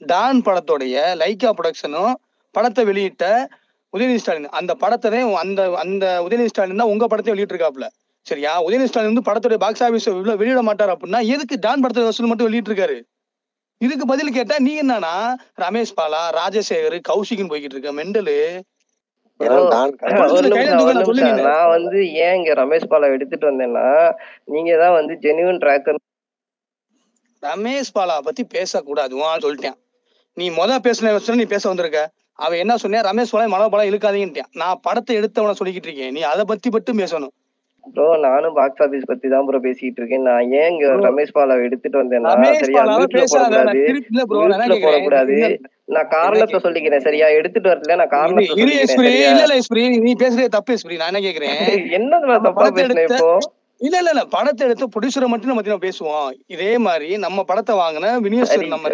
Don படத்தோடைய Lyca ப்ரொடக்ஷனும் படத்தை வெளியிட்ட உதயநிதி ஸ்டாலின். அந்த படத்தை அந்த அந்த உதயநிதி ஸ்டாலின் தான் உங்க படத்தை வெளியிட்டிருக்காப்ல சரியா? உதயநிதி ஸ்டாலின் வந்து படத்துடைய பாக்ஸ் ஆபீஸ் வெளியிட மாட்டார் அப்படின்னா எதுக்கு டான் படத்தை வசூல் மட்டும் வெளியிட்டிருக்காரு? இதுக்கு பதில் கேட்டா நீ என்னன்னா ரமேஷ் பாலா ராஜசேகர் கௌஷிக்னு போய்கிட்டு இருக்க மெண்டலு நான் வந்து ஏன் இங்க ரமேஷ் பாலா எடுத்துட்டு வந்தேன்னா நீங்க தான் வந்து ஜெனியூன் ட்ராக்கர் ரமேஷ் பாலா பத்தி பேசக்கூடாது சொல்லிட்டேன். நீ முத பேசின விஷயம் நீ பேச வந்திருக்க. அவன் என்ன சொன்னியா? ரமேஷ் பாலா மனோ பாலா இழுக்காதீங்கன்ட்டான் நான் படத்தை எடுத்தவன சொல்லிக்கிட்டு இருக்கேன். நீ அதை பத்தி மட்டும் பேசணும். ப்ரோ நானும் பாக்ஸ் ஆபீஸ் பத்தி தான் ப்ரோ பேசிட்டு இருக்கேன். நான் ஏன் இங்க. ரமேஷ் பாலாவை எடுத்துட்டு வந்தேன்னா சரியா வீட்டுல போடக்கூடாது. வீட்டுல போடக்கூடாது. நான் காரணத்தை சொல்லிக்கிறேன் சரியா? எடுத்துட்டு வரல நான் காரணத்தை இல்ல இல்ல நீ பேசுறதே தப்பு நான் என்ன கேக்குறேன்? என்ன தப்பா எடுத்த- இப்போ? இல்ல இல்ல இல்ல. படத்தை எடுத்து ப்ரொடியூசரை மட்டும் நம்ம பத்தி பேசுவோம். இதே மாதிரி நம்ம படத்தை வாங்கின வினியேஸ்வர் சரி நம்ம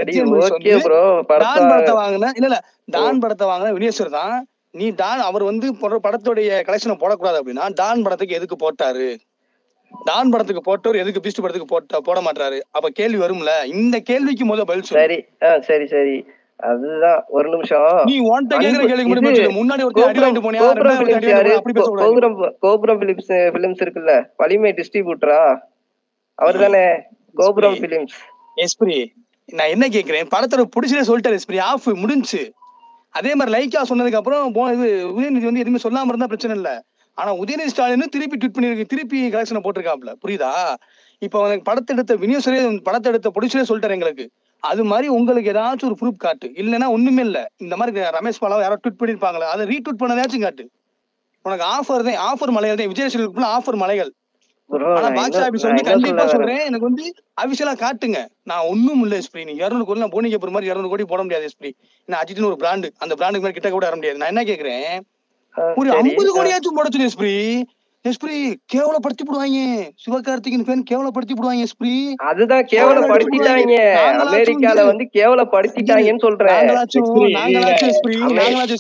டான் படத்தை வாங்கின இல்ல இல்ல. டான் படத்தை வாங்கின வினியேஸ்வர் தான். நீ டான் அவர் வந்து படத்துடைய கலெக்ஷனை போடக்கூடாது அப்படின்னா டான் படத்துக்கு எதுக்கு போட்டாரு? டான் படத்துக்கு போட்டவர் எதுக்கு பீஸ்ட் படத்துக்கு போட்ட போட மாட்டாரு அப்ப கேள்வி வரும்ல. இந்த கேள்விக்கு முதல் பதில் சரி. சரி சரி. அதுதான் ஒரு நிமிஷம். நீ கேக்குற சொல்லு முன்னாடி அடி வாங்கிட்டு போனியா? கோபுரம் அடி பிலிம்ஸ் கோபுரம் இருக்குல்ல. வலிமை டிஸ்ட்ரிபியூட்டரா அவர் தானே கோபுரம். பிலிம்ஸ் எஸ்பிரி நான் என்ன கேக்குறேன்? படத்தோட பிடிச்சதே சொல்லிட்டாரு எஸ்பிரி. ஆஃப் முடிஞ்சுச்சு அதே மாதிரி லைக்கா சொன்னதுக்கு அப்புறம் இது உதயநிதி வந்து எதுவுமே சொல்லாம இருந்தா பிரச்சனை இல்ல. ஆனா உதயநிதி ஸ்டாலின் திருப்பி ட்வீட் பண்ணிருக்கு திருப்பி கலெக்ஷனை போட்டிருக்காப்ல புரியுதா? இப்ப படத்தை எடுத்த வினியோசரே படத்தை எடுத்த ப்ரொடியூசரே சொல்லிட்டாரு எங்களுக்கு. அது மாதிரி உங்களுக்கு ஏதாச்சும் ஒரு ப்ரூஃப் காட்டு. இல்லைன்னா ஒண்ணுமே இல்ல. இந்த மாதிரி ரமேஷ் பாலாவை யாரோ ட்வீட் பண்ணிருப்பாங்களா அதை ரீட்வீட் பண்ணதாச்சும் காட்டு. உனக்கு ஆஃபர் தான் ஆஃபர் மலைகள் தான். விஜய் சேனலுக்குள்ள ஆஃபர் மலைகள். பாக்ஸ் ஆபீஸ் வந்து கண்டிப்பா சொல்றேன்? எனக்கு வந்து அபிஷியலா காட்டுங்க. நான் ஒண்ணும் இல்ல நீ இருநூறு கோடி நான் கேப்பர் மாதிரி இருநூறு கோடி போட முடியாது எஸ்பிரி நான் அஜித்னு ஒரு பிராண்டு அந்த பிராண்டுக்கு மேல கிட்ட கூட வர முடியாது. நான் என்ன கேக்குறேன்? ஒரு ஐம்பது கோடியாச்சும் போட சொல்லு எஸ்பிரி எஸ்பிரி கேவலப்படுத்தி போடுவாங்க சிவகார்த்திகேயன் ஃபேன் கேவலப்படுத்தி போடுவாங்க எஸ்பிரி அதுதான் கேவலப்படுத்திட்டாங்க அமெரிக்கால வந்து கேவலப்படுத்திட்டாங்கன்னு சொல்றேன்.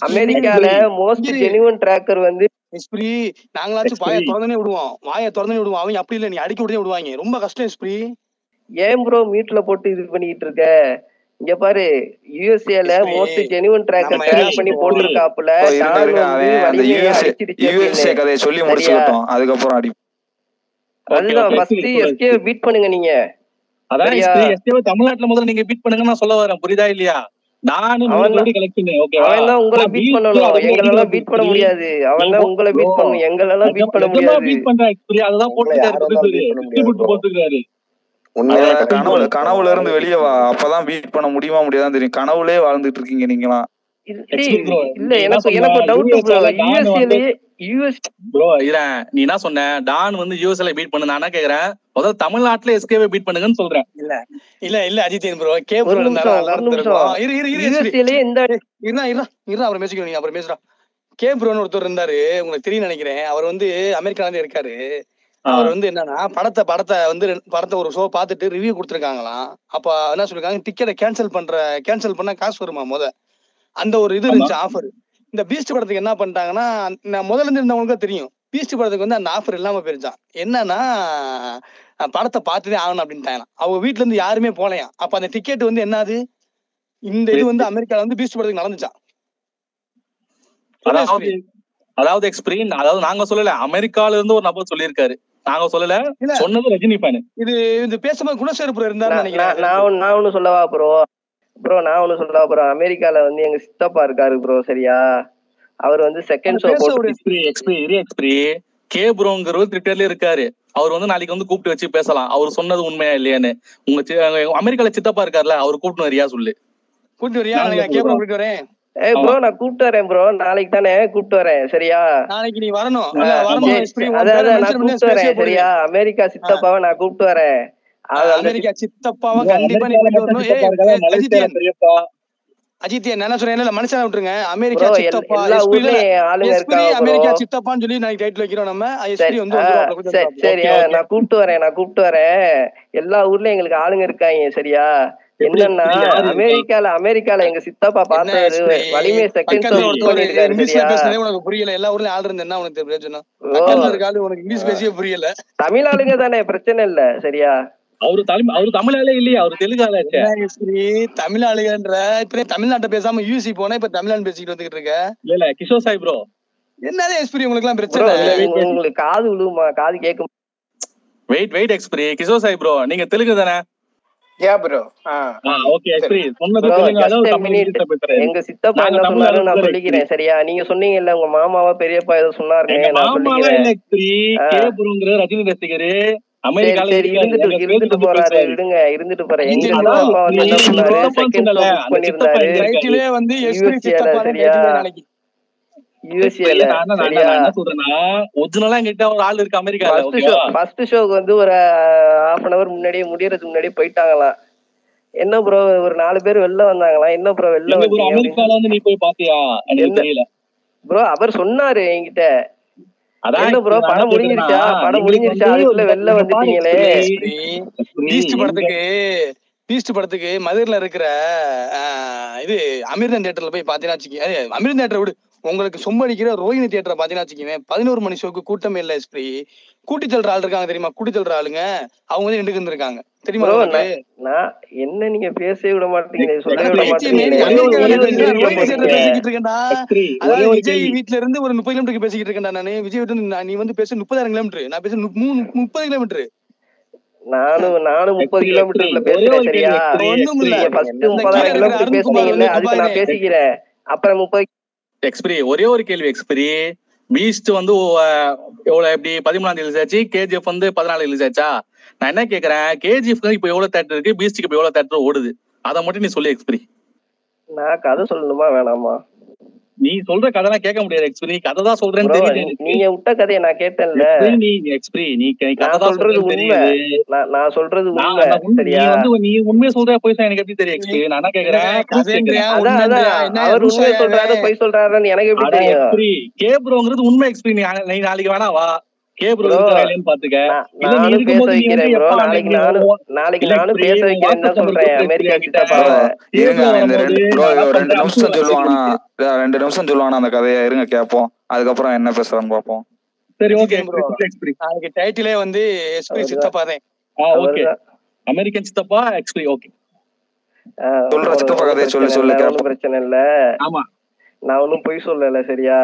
அமெரிக்கால மோஸ்ட் இரு. ஜெனியூன் ட்ராக்கர் வந்து எஸ்பிரி நாங்களாச்சும் வாயை திறந்தனே விடுவோம். வாயை திறந்தனே விடுவோம். அவங்க அப்படி இல்ல நீ அடிக்க விடவே விடுவாங்க ரொம்ப கஷ்டம் எஸ்பிரி ஏன் ப்ரோ மீட்ல போட்டு இது பண்ணிட்டு இருக்க? இங்க பாரு யூஎஸ்ஏல. மோஸ்ட் ஜெனியூன் ட்ராக்கர் நம்ம கிரியேட் பண்ணி. போட்டிருக்காப்புல அந்த யூஎஸ்ஏ யூஎஸ்ஏ. கதையை சொல்லி சரியா? முடிச்சுக்கிட்டோம் அதுக்கப்புறம் அடி அதுதான். ஃபர்ஸ்ட் எஸ்கே பீட் பண்ணுங்க நீங்க அதான்? எஸ்கே தமிழ்நாட்டுல முதல்ல நீங்க பீட் பண்ணுங்க நான் சொல்ல வரேன் புரியுதா இல்லையா தான் உங்களை நான் பீட் beat பண்ணணும் எங்களெல்லாம் பீட் பண்ண முடியாது. அவன் உங்களை பீட். பண்ணணும் எங்களெல்லாம் பீட் பண்ண முடியாது beat பண்றேன். அதுதான் உங்களை போட்டுருக்காரு யாரும் தான் beat பண்ண முடியாது distribute bro. போட்டுருக்காரு உண்மையா அதான் கண்டிப்பா கனவுல கனவுல இருந்து வெளியே வா. அப்பதான் பீட் பண்ண முடியுமா முடியாதான் தெரியும். கனவுலே வாழ்ந்துட்டு இருக்கீங்க நீங்களாம். இல்ல நீ என்ன எனக்கு சொன்ன? எனக்கு டவுட் டான் வந்து- யூஎஸ்ஏலயே யூஎஸ் ப்ரோ இரேன் நீ என்ன சொன்ன? டான் வந்து யூஎஸ்ல பீட் பண்ணு நான் கேக்குறேன்? முதல்ல தமிழ்நாட்டுல எஸ்கேவை பீட் பண்ணுங்கன்னு சொல்றேன். இல்ல இல்ல அஜித் ப்ரோ கே ப்ரோ. இரு இரு இரு அப்புறம் பேசிக்கோ நீங்க அப்புறம் பேசுறா கே ப்ரோன்னு ஒருத்தர் இருந்தாரு உங்களுக்கு தெரியும் நினைக்கிறேன். அவர் வந்து அமெரிக்கால இருந்து இருக்காரு. அவர் வந்து என்னன்னா படத்தை படத்தை வந்து படத்தை ஒரு ஷோ பார்த்துட்டு ரிவ்யூ கொடுத்துருக்காங்களாம். அப்ப என்ன சொல்லிருக்காங்க டிக்கெட்டை கேன்சல் பண்ற கேன்சல் பண்ணா காசு வருமா முத? அந்த ஒரு இது இருந்துச்சு ஆஃபர் இந்த பீஸ்ட் படத்துக்கு என்ன பண்ணிட்டாங்கன்னா நான் முதல்ல இருந்து இருந்தவங்களுக்கு தெரியும். பீஸ்ட் படத்துக்கு வந்து அந்த ஆஃபர் இல்லாம போயிருச்சான் என்னன்னா படத்தை பார்த்துதே ஆகணும் அப்படின்ட்டாங்க அவங்க வீட்ல இருந்து யாருமே போலையாம். அப்ப அந்த டிக்கெட் வந்து என்னது? இந்த இது வந்து அமெரிக்கால வந்து பீஸ்ட் படத்துக்கு நடந்துச்சான் அதாவது அதாவது எக்ஸ்பிரீன் அதாவது நாங்க சொல்லல அமெரிக்கால இருந்து ஒரு நபர் சொல்லியிருக்காரு. நாங்க சொல்லல. சொன்னது ரஜினி ஃபேன். இது இது பேசும்போது குணசேகர் இருந்தாருன்னு நான் நினைக்கிறேன். நான் நான் ஒண்ணு- நான் ஒண்ணு சொல்லவா ப்ரோ? ப்ரோ நான் ஒண்ணு சொல்லவா ப்ரோ? அமெரிக்கால வந்து எங்க சித்தப்பா இருக்காரு ப்ரோ சரியா? அவர் வந்து செகண்ட் ஷோ போட்டு எக்ஸ்பிரி எக்ஸ்பிரி எக்ஸ்பிரி கே ப்ரோங்கிறவர் ட்விட்டர்ல இருக்காரு. அவர் வந்து நாளைக்கு வந்து கூப்பிட்டு வச்சு பேசலாம். அவர் சொன்னது உண்மையா இல்லையான்னு. உங்க அமெரிக்கால சித்தப்பா இருக்கார்ல அவர் கூப்பிட்டு வரியா சொல்லு. கூட்டிட்டு வரியா? நாளைக்கு கேப்ரோ கூட்டிட்டு வரேன். ஏய் ப்ரோ நான் கூப்பிட்டு வரேன் ப்ரோ நாளைக்கு தானே கூப்பிட்டு வரேன் சரியா? நாளைக்கு நீ வரணும். அதான் நான் கூப்பிட்டு வரேன். சரியா? அமெரிக்கா சித்தப்பாவை நான் கூப்பிட்டு வரேன். அமெரிக்கா சித்தப்பாவை கண்டிப்பா நீ பெரியப்பா. அஜித்தியன் என்ன சொல்றேன் இல்ல மனுஷனா விட்டுருங்க. அமெரிக்கா சித்தப்பா அமெரிக்கா சித்தப்பான்னு சொல்லி நாளைக்கு டைட்டில் வைக்கிறோம் நம்ம. சரி எஸ்பிரி வந்து சரி. நான் கூப்பிட்டு வரேன் நான் கூப்பிட்டு வரேன். எல்லா ஊர்லயும் எங்களுக்கு ஆளுங்க இருக்காங்க சரியா? என்னன்னா? அமெரிக்கால அமெரிக்கால எங்க சித்தப்பா எஸ்பிரி வலிமை செகண்ட் புரியல. எல்லா ஊர்லயும் ஆள் இருந்து என்ன உனக்கு உனக்கு இங்கிலீஷ் பேசியே புரியல. தமிழ் ஆளுங்க தானே பிரச்சனை இல்ல. சரியா? அவரு தமிழ் அவரு தமிழாலே இல்லையா அவரு தெலுங்கு ஆளாச்சே என்ன எஸ்பிரி தமிழ் ஆளுகன்ற இப்ப தமிழ்நாட்டை பேசாம யூசி போனா இப்ப தமிழ்நாடு பேசிக்கிட்டு வந்துகிட்டு இருக்க? இல்ல இல்ல கிஷோர் சாய் ப்ரோ என்னது எஸ்பிரி உங்களுக்கு எல்லாம் ப்ரோ பிரச்சனை. உங்களுக்கு காது விழுமா காது கேட்க வெயிட் வெயிட் எக்ஸ்பிரி கிஷோர் சாய் ப்ரோ நீங்க தெலுங்கு தானே? யா ப்ரோ ஆ ஓகே எக்ஸ்பிரி சொன்னது Bro, Telugu just a Tamil minute. இங்கிலீஷ்ல பேசுறாரு எங்க சித்தப்பா என்ன சொன்னாரு நான் சொல்லிக்கிறேன். சரியா? நீங்க சொன்னீங்கல்ல உங்க மாமாவா பெரியப்பா ஏதோ சொன்னாருங்க நான் சொல்லிக்கிறேன். ரஜினி ரசிகரு. இருந்துட்டு போறாரு. விடுங்க இருந்துட்டு போறேன். எங்க சித்தப்பா வந்து என்ன சொன்னாரு செகண்ட் பண்ணிருந்தாரு சரியா? வந்து ஒரு ஹாஃப் அன் அவர் முன்னாடியே முடியறதுக்கு முன்னாடியே போயிட்டாங்களாம். என்ன ப்ரோ ஒரு நாலு பேர் வெளில வந்தாங்களாம். என்ன ப்ரோ வெளில ப்ரோ வந்தீங்க அமெரிக்கால வந்து நீ போய் பாத்தியா? எனக்கு என்ன? தெரியல. ப்ரோ அவர் சொன்னாரு என்கிட்ட. அதான் என்ன நான் படம் முடிஞ்சிருச்சா? படம் முடிஞ்சிருச்சா? அதுக்குள்ள வெளில பாரு, வந்துட்டீங்களே. பீஸ்ட் படத்துக்கு பீஸ்ட் படத்துக்கு மதுரையில இருக்கிற இது அமிர்தன் தியேட்டர்ல போய் பாத்தீங்கன்னா அமிர்தன் தியேட்டர் விடு. உங்களுக்கு சொம்ப அடிக்கிற ரோஹிணி தியேட்டர் பாத்தீங்கன்னா வச்சுக்கீங்க பதினோரு மணி ஷோக்கு கூட்டமே இல்ல எஸ்பிரி கூட்டி தள்ளுற ஆள் இருக்காங்க தெரியுமா கூட்டி தள்ளுற ஆளுங்க அவங்க வந்து ரெண்டுக்கு இருந்திருக்காங்க தெரியுமா? நான் என்ன நீங்க பேசவே விட மாட்டீங்க சொல்லவே எனக்கு விட பைத்தியமே, மாட்டீங்க நீ ஒரே ஒரு- அமெரிக்கால ஒரே ஒரு பேசுற, கேள்வி ரோஹிணி கேட்கிறேன். தியேட்டர்ல பேசிக்கிட்டு இருக்கேன்டா. எக்ஸ்பிரி, ஒரே அதாவது ஒரு விஜய் கேள்வி. வீட்ல இருந்து ஒரு முப்பது கிலோமீட்டருக்கு பேசிக்கிட்டு இருக்கேன்டா நானு விஜய் வீட்டு நான் நீ வந்து பேச முப்பதாயிரம் கிலோமீட்டர் நான் பேச முப்பது கிலோமீட்டர் நானும் நானும் முப்பது கிலோமீட்டர்ல பேசுறேன் சரியா. ஃபர்ஸ்ட் முப்பதாயிரம் கிலோமீட்டர் பேசுனீங்கல்ல அதுக்கு நான் பேசிக்கிறேன் அப்புறம் முப்பது எக்ஸ்பிரி ஒரே ஒரு கேள்வி எக்ஸ்பிரி பீஸ்ட் வந்து எவ்வளோ எவ்வளவு எப்படி பதிமூணாம் தேதி ஆச்சு? கேஜிஎஃப் வந்து பதினாலு ரிலீஸ் ஆச்சா? நான் என்ன கேக்குறேன்? கேஜிஎஃப் இப்போ எவ்வளவு தேட்டர் இருக்கு? பீஸ்டுக்கு இப்போ எவ்வளவு தேட்டர் ஓடுது? அதை மட்டும் நீ சொல்லி எக்ஸ்பிரி நான் கதை சொல்லணுமா வேணாமா? நீ சொல்ற கதைலாம் கேட்க முடியாது எக்ஸ்பிரி கதை தான் சொல்றேன்னு தெரியுது. நீங்க விட்ட கதையை நான் கேட்டேன்ல. நீ எக்ஸ்பிரி நீ கதை சொல்றது உண்மை. நான் நான் சொல்றது உண்மை சரியா? வந்து நீ உண்மையை சொல்ற போய் எனக்கு எப்படி தெரியும் எக்ஸ்பிரி நான் என்ன கேக்குறேன் அவர் உண்மையை சொல்றாரு? பொய் சொல்றாருன்னு எனக்கு எப்படி தெரியும்? கேப்ரோங்கிறது உண்மை எக்ஸ்பிரி நீ நீ நாளைக்கு வேணா வா. நானும் பேச வைக்கிறேன் ப்ரோ. நாளைக்கு நானும் நாளைக்கு நானும் பேச தான் வாட்ஸ்அப்ல சொல்றேன். அமெரிக்கா சித்தப்பாவை இருங்க இந்த ரெண்டு ப்ரோ நிமிஷம் சொல்லுவானா. ரெண்டு நிமிஷம் சொல்லுவானா அந்த கதையை? இருங்க கேட்போம் அதுக்கப்புறம் என்ன பேசுறான்னு பார்ப்போம் சரி ஓகே. நாளைக்கு டைட்டிலே வந்து எஸ்பி. சித்தப்பா தான். ஆ ஓகே. அமெரிக்கன் சித்தப்பா எக்ஸ்பிரி ஓகே. சொல்ற சித்தப்பா ஒண்ணும் கதையை சொல்லு, சொல்லு, பிரச்சனை இல்ல. ஆமா. நான் ஒன்னும் பொய் சொல்லல சரியா?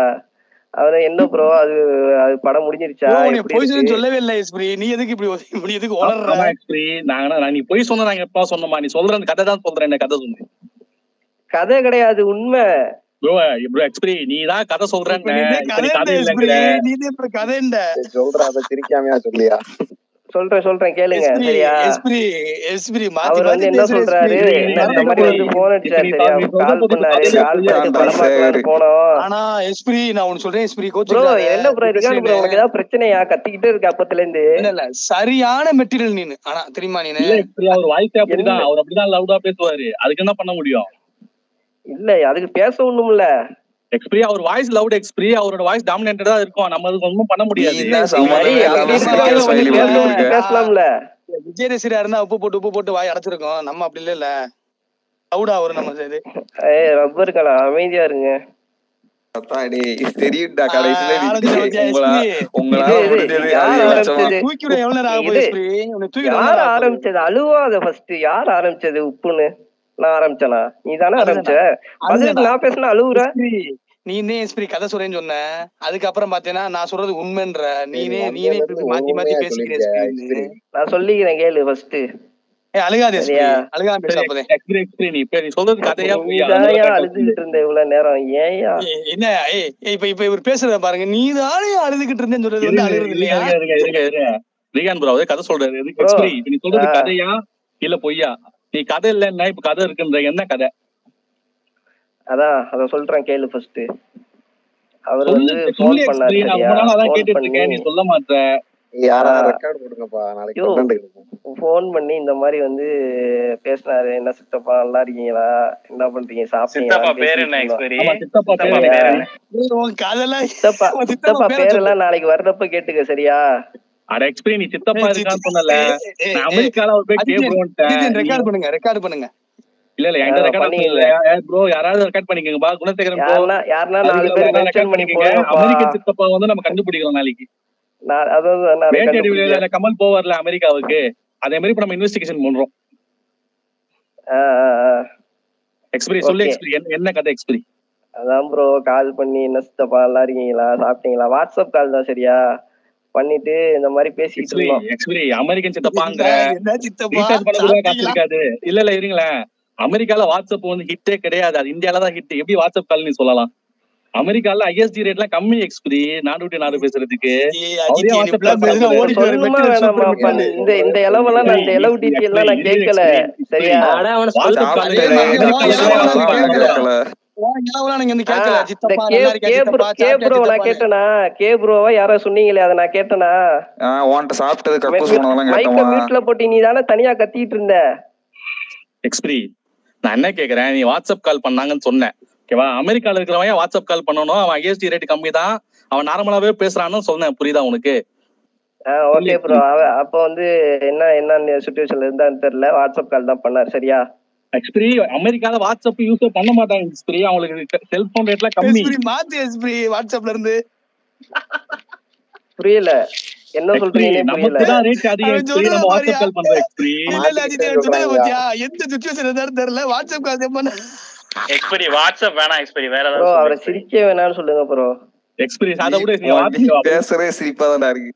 அவரு என்ன ப்ரோ அது அது படம் முடிஞ்சிருச்சா? போய் சொல்லவே இல்லை எஸ்பி நீ எதுக்கு இப்படி இப்படி எதுக்கு எக்ஸ்பிரி நாங்க நான் நீ போய் சொன்ன நாங்க எப்பா சொன்னமா நீ சொல்ற அந்த கதை தான் சொல்றேன் என்ன கதை சொல்லு கதை கிடையாது உண்மை. ப்ரோ ப்ரோ எக்ஸ்பிரி நீ தான் கதை நீ கதை கதை? இல்லைங்கிற நீ கதைண்ட சொல்ற அதை சிரிக்காமையா சொல்லியா? சொல்றேன் சொல்றேன் கேளுங்க சரியா? அவர் வந்து மாத்தி என்ன சொல்றாரு. இல்ல, இந்த மாதிரி வந்து போன் அடிச்சாரு கால் பண்ணாரு கால் படம் பார்க்கலாம்னு போனோம். ஆனா எஸ்பி நான் ஒன்னு சொல்றேன் எஸ்பி ப்ரோ கோச்சுக்காத என்ன ப்ரோ இருக்கான்னு ப்ரோ? உனக்கு ஏதாவது பிரச்சனையா? கத்திக்கிட்டே இருக்கு அப்பத்துல இருந்து இல்ல இல்ல. சரியான மெட்டீரியல் நீனு. ஆனா தெரியுமா நீனு? இல்ல அவர் வாய்ஸ் அப்படிதான்? அவர் அப்படிதான் லவுடா பேசுவாரு. அதுக்கு என்ன பண்ண முடியும்? இல்ல அதுக்கு பேச ஒண்ணுமில்ல. எக்ஸ்பிரி அவர் வாய்ஸ் லவுட் எக்ஸ்பிரி அவரோட வாய்ஸ் டாமினேட்டடா இருக்கும். நம்ம அதுக்கு ஒன்றும் பண்ண முடியாது. பேசலாம்ல. விஜய் ரசிகரா இருந்தா உப்பு போட்டு உப்பு போட்டு வாய் அடைச்சிருக்கோம். நம்ம அப்படி இல்ல இல்ல. லவுடா வரும் நம்ம இது. ஏய் ரப்பர் கலா அமைதியா இருங்க. தெரியும்டா கடைசியில? ஆரம்பிச்சது? அழுவாத ஃபர்ஸ்ட் யார் ஆரம்பிச்சது உப்புன்னு? நான் ஆரம்பிச்சனா? நீ தானே ஆரம்பிச்ச? பதிலுக்கு? நான் பேசினா அழுவுற? எஸ்பி, நீ தான் எஸ்பி கதை சொல்றேன்னு சொன்ன. அதுக்கப்புறம் பாத்தீங்கன்னா நான் சொல்றது உண்மைன்ற. நீனே நீனே மாத்தி மாத்தி பேசிக்கிறேன் நான் சொல்லிக்கிறேன் கேளு ஃபர்ஸ்ட் ஏய் அழுகாத? அழுகாம பேச அப்பதே நீ நீ சொல்றது கதையா பொய்யா? அழுதுகிட்டு இருந்த இவ்வளவு நேரம்? ஏயா என்ன ஏய் இப்ப இப்ப இவர் பேசுறத பாருங்க. நீ தானே அழுதுகிட்டு இருந்தேன்னு சொல்றது வந்து அழுகுறது இல்லையா? இருங்க, இருங்க, இருங்க. ரிகான் ப்ரோ கதை சொல்றாரு. நீ சொல்றது. கதையா? இல்ல பொய்யா. நீ கதை இல்லன்னா இப்ப கதை இருக்குன்ற என்ன கதை? அதான் அத சொல்றேன் கேளு ஃபர்ஸ்ட் அவர் வந்து ஃபோன் பண்ணாரு அதான் கேட்டுட்டு இருக்கேன் நீ சொல்ல மாட்ட. யாரா. ரெக்கார்டு போடுங்கப்பா நாளைக்கு. ஃபோன் பண்ணி இந்த மாதிரி வந்து பேசினாரு. என்ன சித்தப்பா நல்லா இருக்கீங்களா? என்ன பண்றீங்க? சித்தப்பா பேர் என்ன சாப்பிட்டீங்களா சித்தப்பா பேரு என்ன? சித்தப்பா சித்தப்பா பேரை. பேரெல்லாம் நாளைக்கு வர்றப்ப கேட்டுக்க சரியா? அட எக்ஸ்பிரி நீ சித்தப்பா இருக்கான்னு சொன்னல. நான் அமெரிக்கால ஒரு போய் அதித்தியன் ரெக்கார்ட் பண்ணுங்க ரெக்கார்ட் பண்ணுங்க. இல்ல இல்ல என்கிட்ட ரெக்கார்ட் பண்ணீங்க. பண்ணல. ப்ரோ யாராவது ரெக்கார்ட் பண்ணிக்கங்க பா. குணசேகரன் ப்ரோ யாருன்னா நாலு பேர் மென்ஷன் பண்ணி போங்கப்பா அமெரிக்கன் சித்தப்பா வந்து நம்ம கண்டுபிடிக்கிறோம் நாளைக்கு. நான் அதான் நான் வேட்டை கண்டுபிடிக்கிறேன். அடிவில கமல் போவார்ல அமெரிக்காவுக்கு. அதே மாதிரி இப்ப நம்ம இன்வெஸ்டிகேஷன் பண்றோம். எக்ஸ்பிரி சொல்லு. எக்ஸ்பிரி என்ன என்ன கதை எக்ஸ்பிரி அதான் ப்ரோ கால் பண்ணி என்ன சித்தப்பா நல்லா இருக்கீங்களா சாப்பிட்டீங்களா? வாட்ஸ்அப் கால் தான் சரியா? பண்ணிட்டு இந்த மாதிரி பேசிட்டு எக்ஸ்பிரி அமெரிக்கன் சித்தப்பாங்கிற என்ன சித்தப்பா? ரீசார்ஜ் பண்ண கூட காசு சாப்பிட்டீங்களா? இருக்காது இல்ல இல்ல இருங்களேன். அமெரிக்கால வாட்ஸ்அப் வந்து ஹிட்டே கிடையாது. அது இந்தியால தான் ஹிட் எப்படி வாட்ஸ்அப் கால் நீ சொல்லலாம். அமெரிக்கால ஐஎஸ்டி ரேட்லாம் கம்மி எக்ஸ்பிரி நாடு விட்டு நாடு பேசுறதுக்கு. இந்த இந்த இளவெல்லாம் நான் இந்த இளவு டீட்டெயில் எல்லாம் நான் கேட்கல. சரியா? அட அவன போட்டு நீ தானே தனியா கத்திட்டு இருந்த? எக்ஸ்பிரி நான் என்ன கேக்குறேன்? நீ வாட்ஸ்அப் கால் பண்ணாங்கன்னு சொன்னேன். ஓகேவா? அமெரிக்கால இருக்கிறவன் ஏன் வாட்ஸ்அப் கால் பண்ணணும்? அவன் ஐஎஸ்டி ரேட் கம்மி தான். அவன் நார்மலாவே பேசுறான்னு சொன்னேன் புரியுதா உனக்கு? ஓகே ப்ரோ அப்ப வந்து என்ன என்ன சுச்சுவேஷன்ல இருந்தான்னு தெரியல. வாட்ஸ்அப் கால் தான் பண்ணாரு சரியா? எக்ஸ்பிரி அமெரிக்கால வாட்ஸ்அப் யூஸ் பண்ண மாட்டாங்க எக்ஸ்பிரி அவங்களுக்கு செல்போன் ரேட்லாம் கம்மி. எஸ்பிரி, மாத்து எஸ்பிரி, வாட்ஸ்அப்ல இருந்து. புரியல. என்ன சொல்றீங்கன்னே நமக்கு தான் ரேட் அதிகம். எக்ஸ்பிரி நம்ம வாட்ஸ்அப் கால் பண்றோம் எக்ஸ்பிரி இல்ல, இல்ல, அஜித், சொன்னதை பாத்தியா? எந்த situation இருந்தாலும் தெரியல. வாட்ஸ்அப் கால் தான் பண்ண. எக்ஸ்பெரி வாட்ஸ்அப் வேணாம் எக்ஸ்பெரி வேற ப்ரோ ஏதாவது அவரை சொல்லு. சிரிக்க வேணாம்னு சொல்லுங்க ப்ரோ எக்ஸ்பிரி அதை விட நீ நீ வாட்ஸ்அப் பேசுறதே சிரிப்பா தான்டா இருக்கு.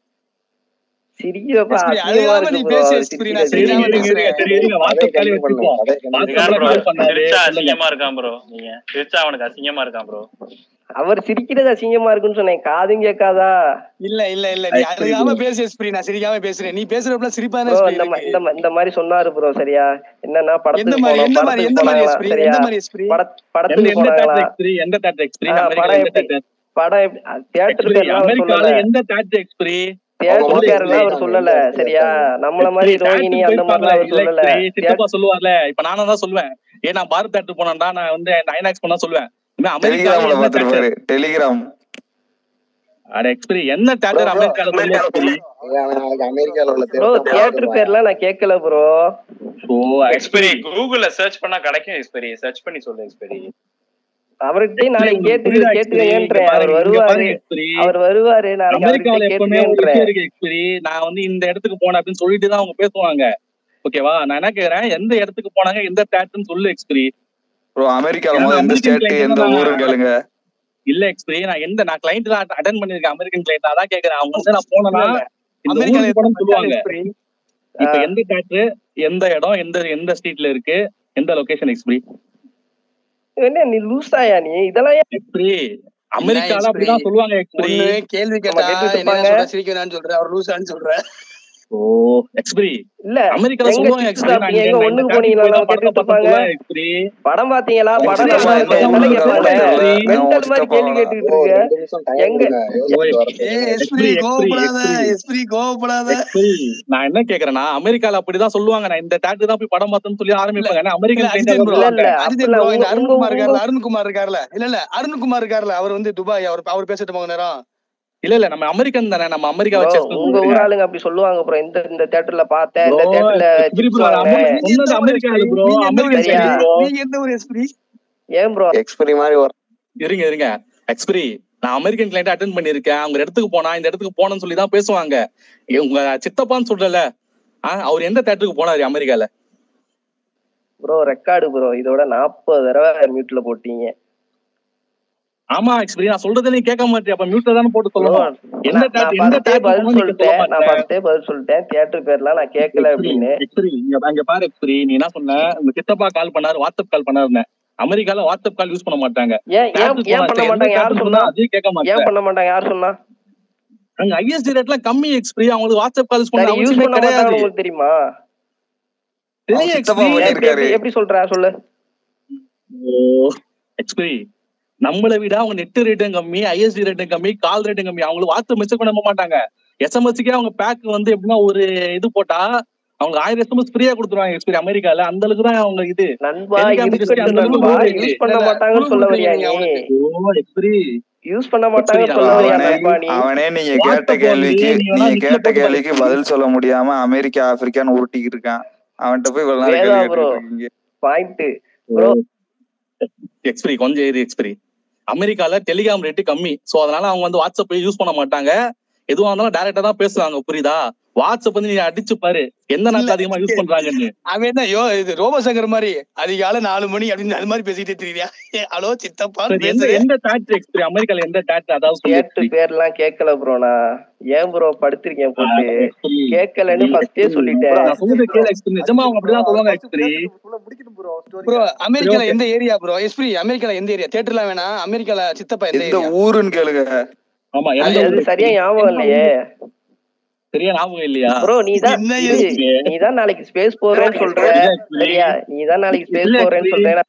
அவர் சிரிக்கிறது அசிங்கமா இருக்குன்னு சொன்னேன். காதும் கேட்காதா? இல்ல இல்ல இல்ல. நீ அழுகாம பேசு எஸ்பிரி நான் சிரிக்காம பேசுறேன். நீ பேசுறப்பல சிரிப்பா இந்த இந்த மாதிரி சொன்னாரு ப்ரோ சரியா? என்னன்னா படத்துக்கு போனோம் எந்த மாதிரி எந்த மாதிரி எஸ்பிரி எந்த மாதிரி எஸ்பிரி படத்துக்கு போனாங்களா எந்த தேட்டர் எக்ஸ்பிரி படம் எந்த எப்படி? தேட்டர் படம் எப்படி? தியேட்டர் எக்ஸ்பிரி பேர்லாம் அவர் அமெரிக்கால சொல்லல எந்த தேட்டர் எக்ஸ்பிரி தியேட்டர் அவர் சொல்லல சரியா? நம்மள மாதிரி ரோகிணி அந்த மாதிரிலாம் அவர் சொல்லல. சித்தப்பா சொல்லுவார்ல இப்ப நானும் தான் சொல்லுவேன். ஏன் நான் பாரத் தேட்டர் போனேன்டா நான் வந்து ஐநாக்ஸ் பண்ணா சொல்லுவேன். டெலிகிராம்ல பாத்துருப்பாரு டெலிகிராம் அட எக்ஸ்பிரி என்ன bro. அமெரிக்கால தியேட்டர் பேர்லாம் நான் கேட்கல ப்ரோ ஓ எக்ஸ்பெரி கூகுள்ல சர்ச் பண்ணா கிடைக்கும் எக்ஸ்பெரி சர்ச் பண்ணி சொல்லு எக்ஸ்பெரி அவர்கிட்ட நாளைக்கு கேட்டு எக்ஸ்பிரி? அவர் வருவாரு. அவர் வருவாரு அவர்கிட்ட எப்பவுமே இருக்கு எக்ஸ்பிரி நான் வந்து இந்த இடத்துக்கு போனேன் அப்படின்னு சொல்லிட்டு தான் அவங்க பேசுவாங்க. ஓகேவா? நான் என்ன கேக்குறேன்? எந்த இடத்துக்கு போனாங்க? எந்த தேட்டர்னு சொல்லு எக்ஸ்பிரி ப்ரோ அமெரிக்கால எந்த ஸ்டேட் எந்த ஊருன்னு கேளுங்க. இல்ல எக்ஸ்பிரி நான் எந்த நான் கிளைண்ட் தான் அட்டன் பண்ணிருக்கேன் அமெரிக்கன் கிளைண்ட் அதான் கேக்குறேன். அவங்க வந்து நான் போனேன்னா அமெரிக்கால போனோம்னு சொல்லுவாங்க. இப்ப எந்த தேட்டர் எந்த இடம் எந்த எந்த ஸ்ட்ரீட்ல இருக்கு? எந்த லொகேஷன் எக்ஸ்பிரி என்ன நீ லூசாயா நீ? இதெல்லாம் எக்ஸ்பிரி அமெரிக்கால? அப்படிதான் சொல்லுவாங்க. கேள்வி கேட்டா சிரிக்க வேணாம்னு சொல்ற? அவர் லூசான்னு சொல்ற? ஓ எக்ஸ்பிரி இல்ல அமெரிக்கால சொல்லுவாங்க எக்ஸ்பிரி எங்க ஒண்ணுக்கு போனீங்களா கேட்டுட்டு இருப்பாங்க படம் பாத்தீங்களா படம் மாதிரி கேள்வி கேட்டுக்கிட்டு ஓ இருக்க எங்க- எக்ஸ்பிரி, கோவப்படாத எக்ஸ்பிரி. கோவப்படாத நான் என்ன கேக்குறேன்னா அமெரிக்கால அப்படிதான் சொல்லுவாங்க நான் இந்த தேட்டர் தான் போய் படம் பார்த்தேன்னு சொல்லி ஆரம்பிப்பாங்க ஏன்னா இல்ல அமெரிக்கன் அருண்குமார் இருக்காருல அருண்குமார் இருக்காருல இல்ல இல்ல அருண்குமார் இருக்காருல அவர் வந்து துபாய் அவர் அவர் பேசிட்டு போங்க நேரம் இல்ல இல்ல நம்ம அமெரிக்கன் தானே நம்ம அமெரிக்கா வச்சு உங்க ஊர் ஆளுங்க அப்படி சொல்லுவாங்க ப்ரோ. இந்த இந்த தியேட்டர்ல பார்த்தேன் இந்த தியேட்டர்ல அமெரிக்கா- bro. நீங்க எந்த ஊர் எஸ்பிரி? ஏன் ப்ரோ? எக்ஸ்பெரி மாதிரி இருங்க இருங்க. எக்ஸ்பிரி நான் அமெரிக்கன் கிளைண்ட் அட்டன் பண்ணிருக்கேன் அவங்க இடத்துக்கு போனா இந்த இடத்துக்கு போனேன்னு சொல்லி தான் பேசுவாங்க உங்க சித்தப்பான்னு சொல்லல அவர் எந்த தேட்டருக்கு போனாரு அமெரிக்கால? Bro record bro. இதோட நாற்பது தடவை மியூட்ல போட்டீங்க. ஆமா எக்ஸ்பிரி நான் சொல்றதை நீ கேட்க மாட்டியா? அப்ப மியூட்ல தானே போட்டு சொல்லணும். நான் எந்த ஃபர்ஸ்டே theatre பதில் நீங்க சொல்லிட்டேன். சொல்ல நான் மாட்டேன். ஃபர்ஸ்டே பதில் சொல்லிட்டேன். தியேட்டர் பேர்லாம் நான் கேட்கல அப்படின்னு. எக்ஸ்பிரி இங்க அங்க பாரு எக்ஸ்பிரி நீ என்ன சொன்ன? உங்க சித்தப்பா கால் பண்ணாரு வாட்ஸ்அப் கால் பண்ணாருன்னு. அமெரிக்கால வாட்ஸ்அப் கால் யூஸ் பண்ண மாட்டாங்க. ஏன் ஏன் ஏன் பண்ண மாட்டாங்க? யார் சொன்னா? அதையும் கேட்க ஏன் மாட்டேன். பண்ண மாட்டாங்க? யார் சொன்னா? அங்க ஐஎஸ்டி ரேட்லாம் கம்மி எக்ஸ்பிரி அவங்களுக்கு வாட்ஸ்அப் கால் யூஸ் பண்ண அவசியமே பண்ண கிடையாது. உங்களுக்கு தெரியுமா? தெரியும் சித்தப்பா எக்ஸ்பிரி எப்படி சொல்ற? சொல்லு. எக்ஸ்பிரி நம்மளை விட அவங்க நெட் ரேட்டும் கம்மி ஐஎஸ்டி ரேட்டும் கம்மி கால் ரேட்டும் கம்மி. அவங்களுக்கு வாட்ஸ்அப் மெசேஜ் பண்ண மாட்டாங்க. எஸ்எம்எஸ்க்கே அவங்க பேக் வந்து எப்படின்னா ஒரு இது போட்டா அவங்க ஆயிரம் எஸ்எம்எஸ் ஃப்ரீயா கொடுத்துருவாங்க. எக்ஸ்பிரி அமெரிக்கால. அந்த அளவுக்கு தான் அவங்க இது. யூஸ் பண்ண வரியா அவனே நீங்க கேட்ட கேள்விக்கு நீங்க கேட்ட கேள்விக்கு. பதில் சொல்ல முடியாம அமெரிக்கா ஆப்பிரிக்கான்னு உருட்டிக்கிட்டு இருக்கான். அவன்கிட்ட போய் இவ்வளவு நேரம் பாயிண்ட் ப்ரோ எக்ஸ்பிரி கொஞ்சம் இது எக்ஸ்பிரி அமெரிக்கால டெலிகிராம் ரேட்டு கம்மி. சோ அதனால அவங்க வந்து வாட்ஸ்அப் யூஸ் பண்ண மாட்டாங்க. எதுவா இருந்தாலும் டைரக்டா தான் பேசுறாங்க. புரியுதா? வாட்ஸ்அப் வந்து நீ அடிச்சு பாரு. எந்த நாட்டுல அதிகமா யூஸ் பண்றாங்கன்னு. அவன் என்ன யோ இது ரோபசங்கர் மாதிரி அதிகாலை நாலு மணி அப்படின்னு அது மாதிரி பேசிட்டே தெரியுறியா ஹலோ சித்தப்பா எந்த எந்த டேட் எக்ஸ்பிரி அமெரிக்கால எந்த டேட் அதாவது கேட்டு. பேர்லாம் கேட்கல ப்ரோ நான். ஏன் ப்ரோ படுத்திருக்கேன் போட்டு? கேட்கலன்னு ஃபர்ஸ்டே சொல்லிட்டேன் நான் சொல்றது கேளு எக்ஸ்பிரி நிஜமா அவங்க அப்படிதான் சொல்லுவாங்க எக்ஸ்பிரி ப்ரோ அமெரிக்கால. எந்த ஏரியா ப்ரோ எஸ்பிரி அமெரிக்கால எந்த ஏரியா தியேட்டர்லாம் வேணாம். அமெரிக்கால சித்தப்பா எந்த ஊருன்னு கேளுங்க. ஆமா? சரியா ஞாபகம் இல்லையே. சரியா ஞாபகம் இல்லையா ப்ரோ நீ தான் நீ தான் நாளைக்கு ஸ்பேஸ் போறேன்னு சொல்ற சரியா நீ தான் நாளைக்கு ஸ்பேஸ் போறேன்னு சொல்றேன்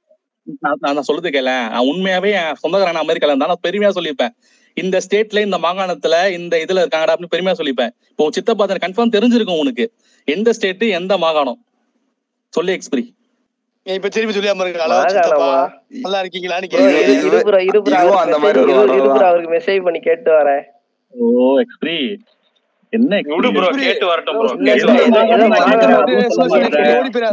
நான் சொல்றது கேள நான் உண்மையாவே என் சொந்தக்காரன் அமெரிக்கால இருந்தா நான் பெருமையா சொல்லிப்பேன் இந்த ஸ்டேட்ல இந்த மாகாணத்துல இந்த இதுல இருக்காங்கடா அப்படின்னு பெருமையா சொல்லிப்பேன் இப்போ சித்தப்பா கன்ஃபார்ம் தெரிஞ்சிருக்கும் உனக்கு எந்த ஸ்டேட் எந்த மாகாணம் சொல்லு எக்ஸ்பிரி இப்ப திருப்பி சொல்லியாம நல்லா இருக்கீங்களான்னு ப்ரோ இது- கேக்குறேன் இரு இரு ப்ரோ இரு ப்ரோ இதுவும் அந்த மாதிரி. அவருக்கு மெசேஜ் பண்ணி கேட்டு வரேன் ஓ எக்ஸ்பிரி என்ன? கேட்டு வரட்டும் ப்ரோ மாகாணம்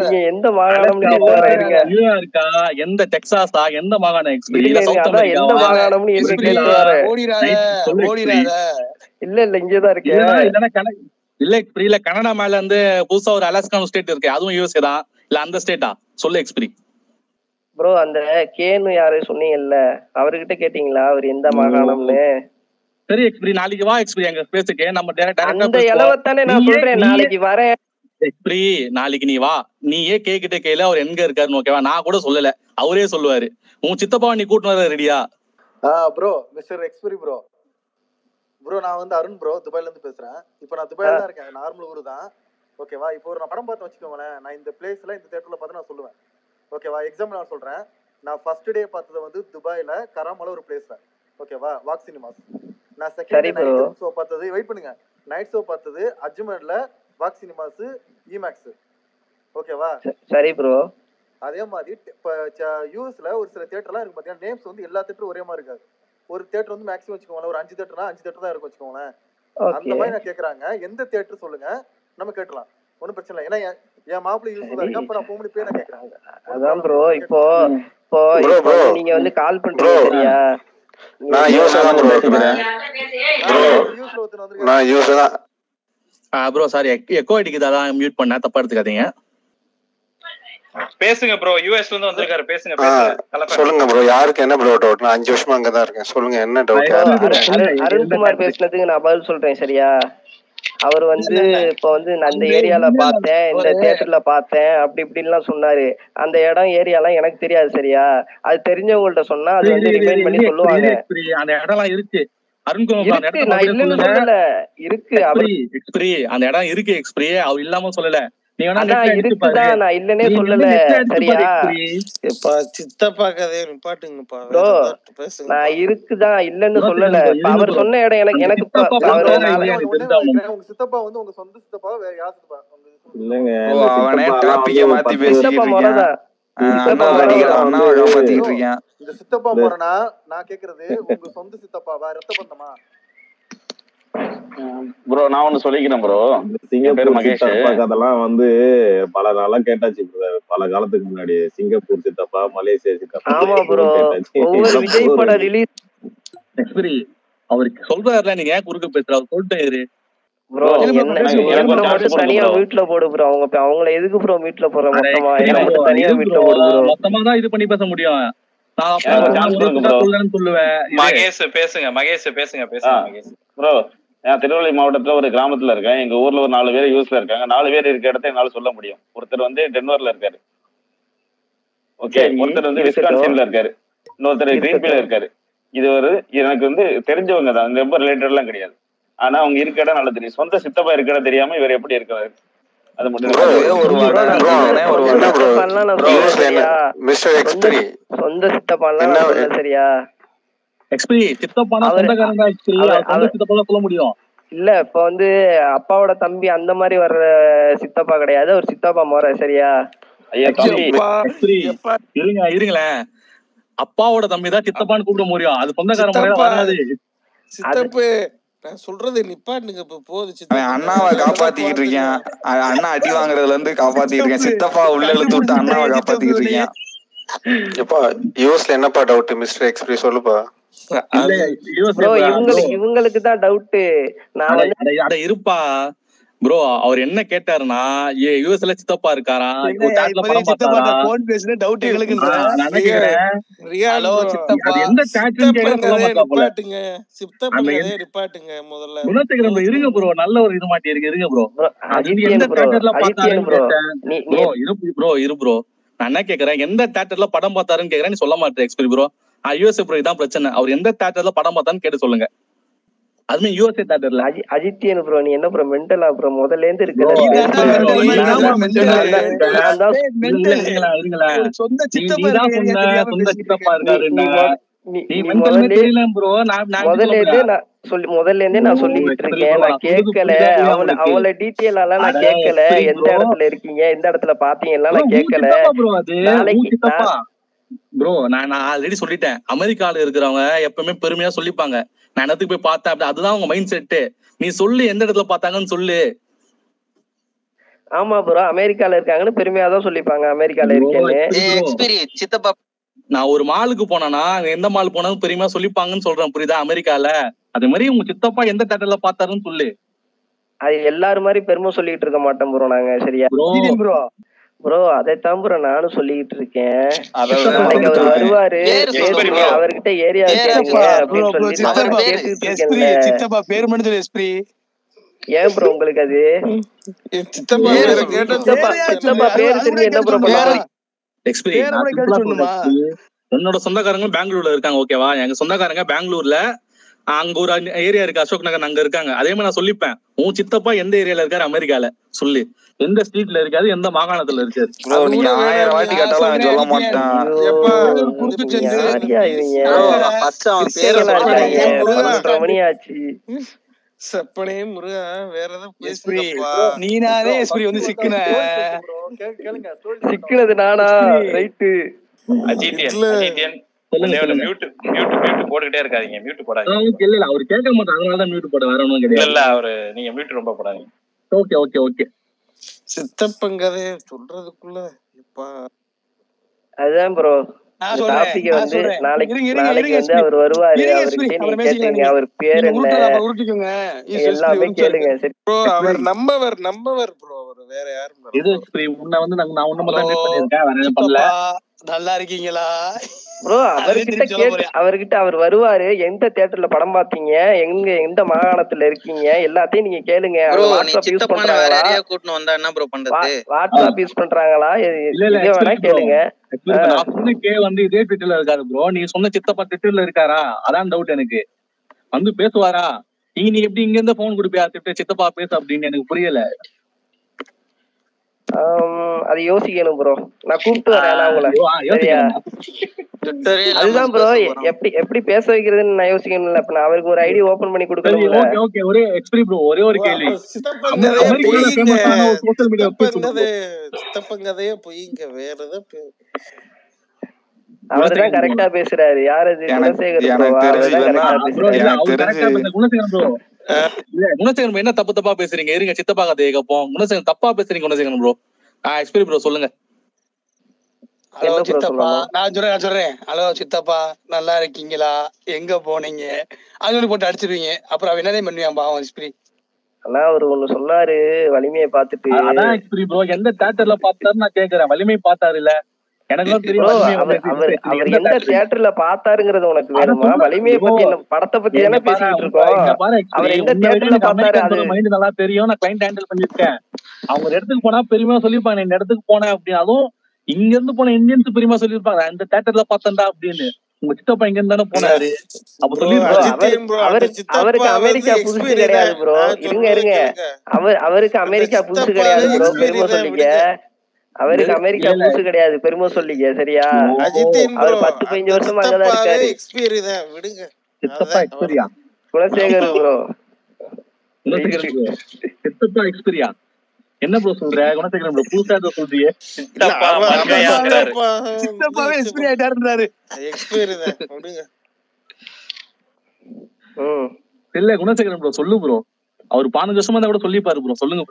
நீங்க எந்த மாகாணம்னு கேட்டு வரேன் இருங்க நியூயார்க்கா எந்த டெக்சாஸா எந்த மாகாணம் எந்த மாகாணம்னு இல்ல இல்ல இங்கதான் கன இல்ல எக்ஸ்பிரி இல்ல கனடா மேல இருந்து புதுசா ஒரு அலாஸ்கான் ஸ்டேட் இருக்கு அதுவும் யூஎஸ்ஏ தான் இல்ல அந்த ஸ்டேட்டா சொல்லு எக்ஸ்பிரி ப்ரோ அந்த கேன்னு யாரு சொன்னீங்கல்ல அவர்கிட்ட கேட்டீங்களா அவர் எந்த மாகாணம்னு சரி எக்ஸ்பிரி நாளைக்கு வா எக்ஸ்பிரி எங்க பேசுக்கு நம்ம டேரக்டா நான் சொல்றேன் நாளைக்கு வரேன். எக்ஸ்பிரி நாளைக்கு நீ வா. நீயே கேக்கிட்ட கேளு அவர் எங்க இருக்காருன்னு ஓகேவா நான் கூட சொல்லல. அவரே சொல்லுவாரு. உன் சித்தப்பா நீ கூட்டு வர ரெடியா? ஆ bro mister expiry bro bro நான் வந்து அருண் ப்ரோ துபாயில இருந்து பேசுறேன். இப்போ நான் துபாயில தான் இருக்கேன். நார்மல் ஊர் தான். ஓகேவா இப்போ ஒரு நான் படம் பார்த்து வச்சுக்கோங்களேன். நான் இந்த பிளேஸ்ல இந்த தேட்டர்ல பார்த்து நான் சொல்லுவேன். ஓகேவா எக்ஸாம்பிள் நான் சொல்றேன். நான் ஃபர்ஸ்ட் டே பார்த்தது வந்து துபாயில கராமல ஒரு பிளேஸ்ல ஓகேவா வாக் சினிமாஸ் நான் செகண்ட் ஷோ பார்த்தது. வெயிட் பண்ணுங்க. நைட் ஷோ பார்த்தது அஜ்மேர்ல வாக் சினிமாஸ் இமேக்ஸ் ஓகேவா சரி ப்ரோ அதே மாதிரி இப்போ யூஎஸ்ல ஒரு சில தேட்டர்லாம் இருக்கு பார்த்தீங்கன்னா நேம்ஸ் வந்து எல்லா தேட்டரும் ஒரே மாதிரி இருக்காது. ஒரு தேட்டர் வந்து மேக்ஸிமம் வச்சுக்கோங்களேன். ஒரு அஞ்சு தேட்டர்னா அஞ்சு தேட்டர் தான் இருக்கும் வச்சுக்கோங்களேன். அந்த மாதிரி நான் கேக்குறாங்க. எந்த தேட்டர் சொல்லுங்க? நம்ம கேட்டலாம். ஒன்றும் பிரச்சனை இல்லை. ஏன்னா என்- மாப்பிள்ளை யூஸ்ஃபுல்லா இருக்கா அப்ப நான் ஃபோன் பண்ணி போய் நான் கேட்கறேன் அதான் ப்ரோ இப்போ இப்போ. நீங்க வந்து கால் பண்றீங்க. சரியா? நான் தான் ப்ரோ நான் தான் சாரி எக்கோ அடிக்குது அதான் மியூட் பண்ண தப்பா எடுத்துக்காதீங்க பேசுங்க ப்ரோ யூஎஸ்ல இருந்து வந்திருக்காரு பேசுங்க. சொல்லுங்க ப்ரோ யாருக்கு என்ன ப்ரோ டவுட் நான் அஞ்சு வருஷமா அங்கதான் இருக்கேன் சொல்லுங்க என்ன டவுட் அருண்குமார் பேசுனதுக்கு நான் பதில் சொல்றேன் சரியா அவர் வந்து இப்போ வந்து நான் அந்த ஏரியால பார்த்தேன் இந்த தியேட்டர்ல பார்த்தேன் அப்படி இப்படின்லாம் சொன்னாரு. அந்த இடம் ஏரியாலாம் எனக்கு தெரியாது சரியா? அது தெரிஞ்சவங்கள்ட்ட சொன்னா அது வந்து ரிமைண்ட் பண்ணி சொல்லுவாங்க. அந்த இடம்லாம் இருக்கு. இருக்கு. அவர் இல்லாம சொல்லல. இருக்குதான் இல்லன்னு சொல்லல. அவர். சொன்ன இடம் எனக்கு எனக்கு சித்தப்பா வந்து உங்க சொந்த சித்தப்பா வேற யார் சித்தப்பா? இந்த சித்தப்பா? முறைனா? நான் கேக்குறது உங்க சொந்த சித்தப்பாவா ரத்த பந்தமா ப்ரோ நான் ஒண்ணு சொல்லிக்கிறேன் ப்ரோ பேரு சிங்கப்பூர் மகேஷ். கதெல்லாம் வந்து பல நாளா கேட்டாச்சு. பல காலத்துக்கு முன்னாடி சிங்கப்பூர் சித்தப்பா மலேசியா சித்தப்பா ஆமா ப்ரோ. ஒவ்வொரு விஜய் படம் ரிலீஸ் அவருக்கு சொல்றாருல நீங்க ஏன் குறுக்க பேசுற அவர் சொல்லிட்டு இரு ப்ரோ Bro, என்ன எனக்கு- என்ன எனக்கு ஒரு chance மட்டும் கொடுங்க தனியா bro. வீட்ல போடு ப்ரோ அவங்க அவங்கள எதுக்கு ப்ரோ வீட்ல போடுற அட, மொத்தமா தனியா வீட்ல. போடு ப்ரோ மொத்தமா தான் இது பண்ணி பேச முடியும் நான் சொல்லுவேன். மகேஷ் பேசுங்க மகேஷ் பேசுங்க பேசுங்க. மகேஷ் ப்ரோ நான் திருநெல்வேலி மாவட்டத்துல ஒரு கிராமத்துல இருக்கேன். எங்க ஊர்ல ஒரு நாலு பேர் யூஸ்ல இருக்காங்க. நாலு பேர் இருக்க இடத்த என்னால சொல்ல முடியும். ஒருத்தர் வந்து டென்வர்ல இருக்காரு. ஓகே ஒருத்தர் வந்து. விஸ்கான்சின்ல இருக்காரு. இன்னொருத்தர் கிரீன்பீல. இருக்காரு. இது ஒரு எனக்கு வந்து தெரிஞ்சவங்க தான். ரொம்ப ரிலேட்டட் எல்லாம் கிடையாது. ஆனா அவங்க இருக்க இடம் நல்லா தெரியும். சொந்த சித்தப்பா இருக்க இடம் தெரியாம இவர் எப்படி இருக்கிறாரு அது மட்டும் சொந்த என்ன சரியா? எக்ஸ்பிரி சித்தப்பானா சொந்தக்காரங்க சித்தப்பா சொல்ல முடியும். இல்ல இப்ப வந்து அப்பாவோட தம்பி அந்த மாதிரி வர்ற சித்தப்பா கிடையாது. ஒரு சித்தப்பா முறை சரியா? இருங்க இருங்களேன். அப்பாவோட தம்பி தான் சித்தப்பான்னு கூப்பிட முடியும். அது சொந்தக்கார முறையில சித்தப்பா. வராது. சித்தப்பு நான் சொல்றது நிப்பாட்டுங்க இப்ப போகுது அண்ணாவை காப்பாத்திக்கிட்டு இருக்கான். அண்ணா அடி வாங்குறதுல இருந்து காப்பாத்திக்கிட்டு இருக்கேன். சித்தப்பா உள்ள இழுத்து விட்டு அண்ணாவை காப்பாத்திக்கிட்டு இருக்கேன். எப்பா யூஎஸ்ல என்னப்பா டவுட் மிஸ்டர் எக்ஸ்பிரி சொல்லுப்பா. இவங்களுக்கு தான் டவுட் நான் அட, இருப்பா. ப்ரோ அவர் என்ன கேட்டாருன்னா யூஎஸ்ல சித்தப்பா பார்த்தாரா? போன் பேசுன டவுட் போல நிப்பாட்டுங்க. முதல்ல. இருங்க ப்ரோ நல்ல ஒரு இது மாட்டி இருக்கு இருங்க ப்ரோ எந்த தேட்டர்ல அஜித்தியன் பார்த்தாருன்னு ப்ரோ கேட்டேன். நீ நீ ப்ரோ இரு ப்ரோ இரு ப்ரோ நான் என்ன கேக்குறேன்? எந்த தேட்டர்ல படம் பார்த்தாருன்னு கேக்குறேன் நீ சொல்ல மாட்டேன் எக்ஸ்பீரி ப்ரோ யூஎஸ்ஏ ப்ரோ இதான் பிரச்சனை. அவர் எந்த தேட்டர்ல படம் பார்த்தான்னு கேட்டு சொல்லுங்க. அதுமே யூஎஸ்ஏ தேட்டர்ல அஜி அஜித்தியன் ப்ரோ நீ என்ன ப்ரோ மென்டலா ப்ரோ முதல்ல இருந்து தான் தான் தான் சொந்த சித்தப்பா இருக்க சொந்த சித்தப்பா முதல்ல ப்ரோ நான் சொல்ல இருந்தே நான் சொல்லி முதல்ல இருந்தே நான் சொல்லிட்டு இருக்கேன் நான் கேட்கல. அவள அவள டீட்டெயில் எல்லாம் நான் கேட்கல. எந்த இடத்துல இருக்கீங்க? எந்த இடத்துல பாத்தீங்கன்னா நான் கேட்கல. சித்தப்பா ப்ரோ அது? உன் நாளைக்கு சித்தப்பா? ப்ரோ நான் நான் ஆல்ரெடி சொல்லிட்டேன். அமெரிக்கால இருக்கிறவங்க எப்பவுமே பெருமையா சொல்லிப்பாங்க. நான் இடத்துக்கு போய் பார்த்தேன்? அப்படி அதுதான் உங்க மைண்ட் செட்டு நீ சொல்லு எந்த இடத்துல பார்த்தாங்கன்னு சொல்லு. ஆமா ப்ரோ அமெரிக்கால இருக்காங்கன்னு பெருமையா தான் சொல்லிப்பாங்க அமெரிக்கால இருக்கேன்னு. சித்தப்பா. நான் ஒரு மாலுக்கு போனேன்னா அங்க எந்த மால் போனாலும் பெருமையா சொல்லிப்பாங்கன்னு சொல்றேன் புரியுதா அமெரிக்கால? அது மாதிரி உங்க சித்தப்பா எந்த தேட்டர்ல பார்த்தாருன்னு சொல்லு. அது எல்லாரும் மாதிரி பெருமை சொல்லிட்டு இருக்க மாட்டோம் ப்ரோ நாங்க சரியா? ப்ரோ ப்ரோ அதைத்தான் ப்ரோ நானும் சொல்லிட்டு இருக்கேன். அவர். வருவாரு. அவர்கிட்ட ஏரியா சித்தப்பா ப்ரோ மட்டும் எஸ்பிரி ஏன் ப்ரோ உங்களுக்கு அது? சித்தப்பா. சித்தப்பா பேரு தெரிஞ்சு என்ன என்னோட சொந்தக்காரங்க பெங்களூர்ல இருக்காங்க ஓகேவா எங்க சொந்தக்காரங்க பெங்களூர்ல அங்க ஒரு ஏரியா இருக்கு அசோக் நகர் அங்க இருக்காங்க. அதே மாதிரி நான் சொல்லிப்பேன். உன் சித்தப்பா எந்த ஏரியால இருக்காரு? அமெரிக்கால. சொல்லு. எந்த ஸ்ட்ரீட்ல இருக்காரு? எந்த மாகாணத்துல இருக்காரு? ஆயிரம் வாட்டி நான் கேட்டாலும் சொல்ல மாட்டான். சப்பனே முருகா வேற ஏதாவது ப்ரோ எஸ்பிரி வந்து சிக்குன? சிக்கினது நானா? ரைட்டு அஜித்தியன். போட்டுக்கிட்டே இருக்காதீங்க. மியூட் போடாதீங்க. இல்ல இல்ல. அவர் கேட்க மாட்டார். அதனால தான் மியூட் போட இல்ல கிடையாது. இல்ல அவரு நீங்க மியூட் ரொம்ப போடாதீங்க. ஓகே ஓகே ஓகே சித்தப்பங்கதைய சொல்றதுக்குள்ள அதுதான் ப்ரோ டாபிக் வந்து நாளைக்கு நாளைக்கு வந்து அவர் வருவாரு. நீங்க கேட்டீங்க நீங்க அவர் பேர் என்ன? எல்லாமே கேளுங்க. சரி. ப்ரோ அவர் எக்ஸ்பிரி நம்பவர் நம்பவர் ப்ரோ வேற யாரும் இது உன்னை வந்து நாங்க- நான் மட்டும் வேற எதுவும் பண்ணல. நல்லா இருக்கீங்களா? ப்ரோ அவர்கிட்ட கேட்டு அவர்கிட்ட அவர் வருவாரு. எந்த தியேட்டர்ல படம் பாத்தீங்க? எங்க எந்த மாகாணத்துல இருக்கீங்க? எல்லாத்தையும் நீங்க கேளுங்க. நீ வாட்ஸ்அப் யூஸ் பண்றாங்களா? கூட்டின்னு வந்தா என்ன ப்ரோ பண்றது? வாட்ஸ்அப் யூஸ் பண்றாங்களா? இல்ல வேணா கேளுங்க. கே வந்து இதே ட்விட்டர்ல இருக்காரு ப்ரோ நீ சொன்ன சித்தப்பா ட்விட்டர்ல இருக்காரா? அதான் டவுட் எனக்கு. வந்து பேசுவாரா? நீங்க நீ எப்படி இங்க இருந்து போன் கொடுப்பியா? சித்த சித்தப்பா பேசு அப்படின்னு எனக்கு புரியல. அது யோசிக்கணும் ப்ரோ நான் கூப்பிட்டு வரேன் உங்களை. சரியா? அதுதான் ப்ரோ எப்படி எப்படி பேச வைக்கிறதுன்னு நான் யோசிக்கணும்ல. இப்ப நான் அவருக்கு ஒரு ஐடி ஓபன் பண்ணி சரி கொடுக்கணும்ல ஓகே ஓகே ஒரே எக்ஸ்பிரி ப்ரோ ஒரே ஒரு கேள்வி. அப்ப சோஷியல் மீடியா வேற ஏதாவது பே- அவர் தான் குணசேகரன் ப்ரோ கரெக்டா பேசுறாரு. யார் குணசேகர் கரெக்டா ப்ரோ பேசுறாரு. Bro, என்ன தப்பு தப்பா பேசுறீங்க? இருங்க சித்தப்பா கதையை கேட்போம். குணசேகரன் தப்பா பேசுறீங்க குணசேகரன் ப்ரோ ஆ எக்ஸ்பிரி ப்ரோ சொல்லுங்க. ஹலோ சித்தப்பா. நான் சொல்றேன் நான் சொல்றேன். ஹலோ சித்தப்பா நல்லா இருக்கீங்களா? எங்க போனீங்க? அது போட்டு அடிச்சிருவீங்க. அப்புறம் அவன் என்னதே பண்ணுவான் பாவம் எஸ்பிரி ஆனா அவர் ஒண்ணு சொன்னாரு வலிமையை பார்த்துட்டு. அ- அதான் எக்ஸ்பிரி ப்ரோ எந்த தேட்டர்ல பார்த்தாரு நான் கேக்குறேன் வலிமை பார்த்தாரு இல்ல தியேட்டர்ல பார்த்தாருங்கிறது உனக்கு வேணுமா? சொல்ல வலிமையை பத்தி என்ன படத்தை பத்தி தானே உங்க இருக்கோம்? தியேட்டர்ல மைண்ட் நல்லா தெரியும். நான் கிளைண்ட் ஹேண்டில் பண்ணிருக்கேன் அவங்க இடத்துக்கு போனா பெருமையா சொல்லியிருப்பாங்க. இந்த இடத்துக்கு போனேன் அப்படின்னு அதுவும் இங்க இருந்து போன இந்தியன்ஸ் பெருமையா சொல்லியிருப்பாங்க. அந்த தேட்டர்ல பார்த்தேன்டா அப்படின்னு. உங்க சித்தப்பா இங்க இருந்து தானே போனாரு. அப்ப அந்த அவருக்கு சித்தப்பா அவருக்கு வந்து அமெரிக்கா புதுசு கிடையாது ப்ரோ இருங்க இருங்க. கேளுங்க அவர் அவருக்கு அமெரிக்கா புதுசு கிடையாது ப்ரோ பெருமை சொல்லிக்க. அவருக்கு அமெரிக்கா புதுசு கிடையாது. பெருமை சொல்லிக்க சரியா? அவர் பத்து பதினஞ்சு வருஷமா அங்கதான் இருக்காரு. எக்ஸ்பீரி சித்தப்பா எக்ஸ்பீரியா குலசேகர் ப்ரோ சித்தப்பா எக்ஸ்பீரியா என்ன ப்ரோ சொல்ற? குணசேகரன் ப்ரோ புதுசா ஏதோ சொல்றியே. சித்தப்பாவே சித்தப்பா. ஆயிட்டாருன்றாரு எக்ஸ்பீரி தான் இல்ல குணசேகரன் ப்ரோ சொல்லு ப்ரோ அவர் வருஷமா இருந்தா கூட சொல்லிப்பாரு ப்ரோ சொல்லுங்க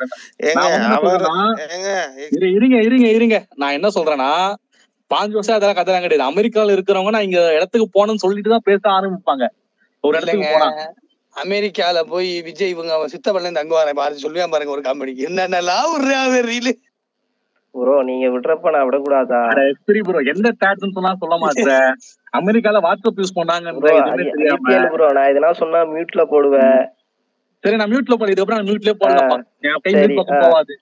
இருங்க இருங்க இருங்க. நான் என்ன சொல்றேன்னா பாஞ்சு வருஷம் அதெல்லாம் கதைலாம் கிடையாது. அமெரிக்கால இருக்கிறவங்க நான் இங்க இடத்துக்கு போனேன்னு சொல்லிட்டு தான் பேச ஆரம்பிப்பாங்க. ஒரு இடத்துக்கு போனா. அமெரிக்கால போய் விஜய் இவங்க அவன் சித்தப்பள்ளில இருந்து அங்க வரேன். பாரு சொல்லுவேன் பாருங்க ஒரு காமெடிக்கு. என்னென்னலாம் விடுறா ரீலு ப்ரோ நீங்க விடுறப்ப நான் விடக்கூடாதா? சரி ப்ரோ எந்த டேட்னு சொன்னா சொல்ல மாட்டேற. அமெரிக்கால வாட்ஸ்அப் யூஸ் பண்ணாங்கன்ற ப்ரோ நான் எதனா சொன்னா மியூட்ல போடுவேன். சரி நான் மியூட்ல போடு இதுக்கப்புறம் நான் மியூட்லயே போடலாம் என் கை மியூட் பக்கம் ஆ. போகாது.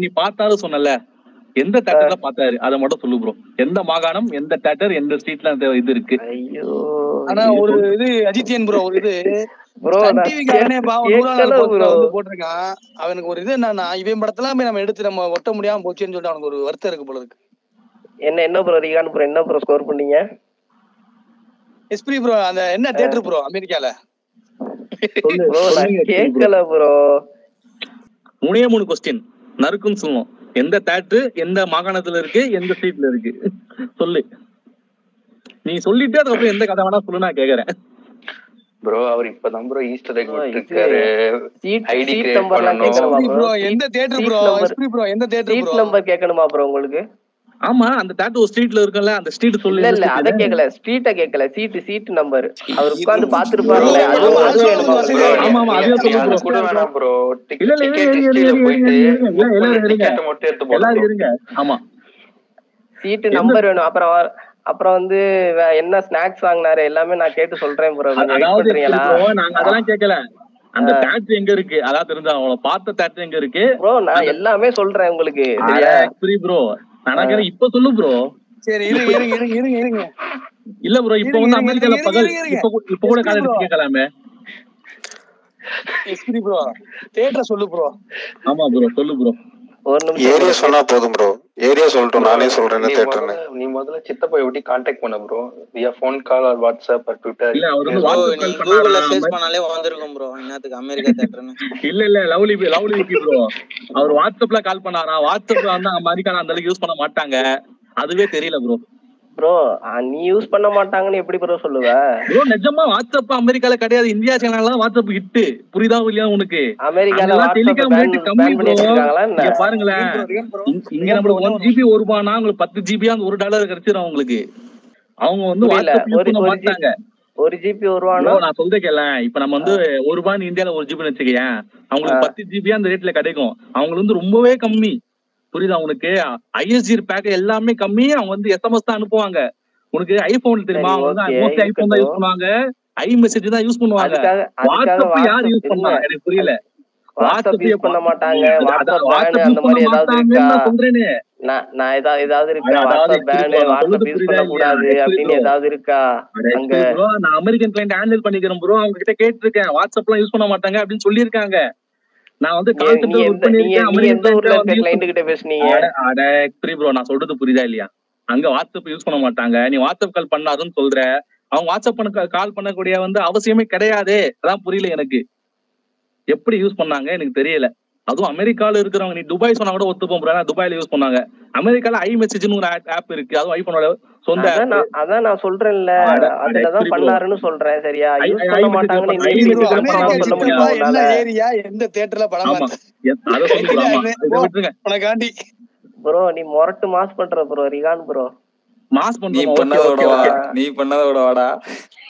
நீ பார்த்தாலும் சொன்னல. எந்த தேட்டர்ல பார்த்தாரு? அதை மட்டும் சொல்லு ப்ரோ எந்த மாகாணம் எந்த தேட்டர் எந்த ஸ்ட்ரீட்ல இது இருக்கு? ஆனா ஒரு இது அஜித்யன் ப்ரோ ஒரு இது. போட்டிருக்கான். அவனுக்கு ஒரு இது என்னன்னா இவன் படத்தெல்லாம் போய் நம்ம எடுத்து நம்ம ஒட்ட முடியாம போச்சுன்னு சொல்லிட்டு அவனுக்கு ஒரு வருத்தம் இருக்கு போல இருக்கு. என்ன என்ன ப்ரோ ரிகான் ப்ரோ என்ன ப்ரோ ஸ்கோர் பண்ணீங்க? எஸ்பிரி ப்ரோ அந்த என்ன தேட்டர் ப்ரோ அமெரிக்கால? ப்ரோ. கேட்கல ப்ரோ மூணே மூணு கொஸ்டின் நறுக்குன்னு சொல்லணும் எந்த தேட்டர் எந்த மாகாணத்துல இருக்கு எந்த ஸ்ட்ரீட்ல இருக்கு? சொல்லு. நீ சொல்லிட்டு அதுக்கப்புறம் எந்த கதை வேணா சொல்லு நான் கேக்குறேன். ப்ரோ அவர் இப்பதான் ப்ரோ ஈஸ்டர் எக் விட்டுருக்காரு. சீட் ஐடி சீட் கிரியேட் எஸ்பிரி ப்ரோ எந்த தேட்டர் சீட் ப்ரோ நம்பர் எஸ்பிரி ப்ரோ எந்த தேட்டர் சீட் ப்ரோ நம்பர் கேட்கணுமா ப்ரோ உங்களுக்கு? ஆமா அந்த ஒரு ஸ்ட்ரீட்ல இருக்குல்ல அந்த ஸ்ட்ரீட் சொல்லு இல்ல இல்ல அத. கேக்கல ஸ்ட்ரீட்ட கேக்கல சீட் சீட் நம்பர் அவர் உட்கார்ந்து இருக்கு ஆமா ஆமா அது ப்ரோ கூட வேணாம் ப்ரோ இல்ல இல்ல டிக்கெட் போயிட்டு எல்லாரும் இருங்க. மட்டும் எடுத்து இருங்க. ஆமா. சீட்டு எந்த நம்பர் வேணும் அப்புறம் அப்புறம் வந்து என்ன ஸ்நாக்ஸ் வாங்கினாரு? எல்லாமே நான் கேட்டு சொல்றேன் ப்ரோ நாங்க அதெல்லாம் கேட்கல அந்த தேட்டர் எங்க இருக்கு? அதான் தெரிஞ்சா அவங்கள பார்த்த தேட்டர் எங்க இருக்கு? ப்ரோ நான் எல்லாமே சொல்றேன் உங்களுக்கு. எக்ஸ்பிரி ப்ரோ நான் இப்ப சொல்லு ப்ரோ சரி இருங்க இருங்க இருங்க இருங்க இல்ல ப்ரோ இப்ப வந்து அமெரிக்கால பகல் இப்ப கூட எஸ்பிரி கால் ப்ரோ எடுத்து கேட்கலாமே எஸ்பிரி ப்ரோ தேட்டர் சொல்லு ப்ரோ ஆமா ப்ரோ சொல்லு ப்ரோ ஒரு நிமிஷம். ஏரியா சொன்னா போதும் ப்ரோ ஏரியா சொல்லட்டும் நானே சொல்றேன் தேட்டர்னு முதல்ல நீ முதல்ல சித்தப்பா எப்படி கான்டாக்ட் பண்ண bro via phone call or WhatsApp or Twitter இல்ல அவர் வந்து வாட்ஸ்அப் கால் சர்ச் பண்ணாலே வந்திருக்கும் ப்ரோ என்னத்துக்கு அமெரிக்கா தேட்டர்னு இல்ல இல்ல லவ்லி லவ்லி விக்கி ப்ரோ அவர் வாட்ஸ்அப்ல கால் பண்ணாராம் வாட்ஸ்அப்ல வந்து அமெரிக்கால அந்த அளவுக்கு யூஸ் பண்ண மாட்டாங்க. அதுவே தெரியல ப்ரோ ப்ரோ நீ யூஸ் பண்ண மாட்டாங்கன்னு எப்படி ப்ரோ சொல்லுவ? ப்ரோ நிஜமா வாட்ஸ்அப் அமெரிக்கால கிடையாது. இந்தியா சேனல்ல தான் வாட்ஸ்அப் ஹிட் புரியுதா இல்லையா உனக்கு? அமெரிக்கால டெலிகாம் ரேட் கம்மி ப்ரோ பாருங்களேன். இங்க நம்மளுக்கு ஒண்ணே ஒன் ஜிபி ஒரு ரூபானா உங்களுக்கு பத்து ஜிபி அந்த ஒரு டாலர் கிடைச்சிடும் அவங்களுக்கு. அவங்க வந்து வாட்ஸ்அப் யூஸ் ஒரு பண்ண மாட்டாங்க. ஒரு ஜிபி ஒரு ரூபானா நான் சொல்றேன் கேள. இப்ப நம்ம வந்து ஒரு ரூபாய் இந்தியால ஒரு ஜிபி வச்சுக்கேன் அவங்களுக்கு பத்து ஜிபி அந்த ரேட்ல கிடைக்கும். அவங்களுக்கு வந்து ரொம்பவே கம்மி. புரியுதா உனக்கு? ஐஎஸ்ஜி பேக் எல்லாமே கம்மி அவங்க வந்து எஸ்எம்எஸ் தான் அனுப்புவாங்க. உனக்கு ஐபோன் தெரியுமா? அவங்க வந்து ஐபோன் தான் யூஸ் பண்ணுவாங்க. ஐ மெசேஜ் தான் யூஸ் பண்ணுவாங்க. வாட்ஸ்அப் யார் யூஸ் பண்ணா? எனக்கு புரியல. வாட்ஸ்அப் யூஸ் பண்ண மாட்டாங்க. வாட்ஸ்அப் அந்த பண்ண மாதிரி ஏதாவது இருக்கா? சொல்றேனே. நான் ஏதாவது ஏதாவது இருக்கா? வாட்ஸ்அப் பேனு வாட்ஸ்அப் யூஸ் பண்ணக்கூடாது எக்ஸ்பிரி அப்படின்னு ஏதாவது இருக்கா? அங்க நான் அமெரிக்கன் கிளைண்ட் ஹேண்டில் பண்ணிக்கிறேன் ப்ரோ அவங்க கிட்ட கேட்டிருக்கேன் வாட்ஸ்அப்லாம் யூஸ் பண்ண மாட்டாங்க அப்படின்னு சொல்லியிருக்காங்க. நான் வந்து கால் சென்டர் ஒர்க் எந்த ஊர்ல இருக்க கிட்ட பேசுனீங்க? அட ப்ரோ நான் சொல்றது புரியுதா இல்லையா? அங்க வாட்ஸ்அப் யூஸ் பண்ண மாட்டாங்க. நீ வாட்ஸ்அப் கால் பண்ணாருன்னு சொல்ற. அவங்க வாட்ஸ்அப் பண்ண கால் பண்ணக்கூடிய வந்து அவசியமே கிடையாது. அதான் புரியல எனக்கு. எப்படி யூஸ் பண்ணாங்க? எனக்கு தெரியல. அதுவும் அமெரிக்கால இருக்கிறவங்க நீ துபாய் சொன்னா கூட ஒத்துப்போம் துபாயில யூஸ் பண்ணாங்க. அமெரிக்கால ஐ மெசேஜ்னு ஒரு ஆப் இருக்கு. அதுவும் ஐபோனோட சொந்த அதான் நான் சொல்றேன்ல அதுலதான் பண்ணாருன்னு சொல்றேன் சரியா யூஸ் பண்ண மாட்டாங்கன்னு என்ன ஏரியா எந்த தேட்டர்ல படம் ப்ரோ உனக்காண்டி நீ மொரட்டு மாஸ் பண்ற ப்ரோ ரிகான் ப்ரோ மாஸ் ஓகே நீ பண்ணாத விட வாடா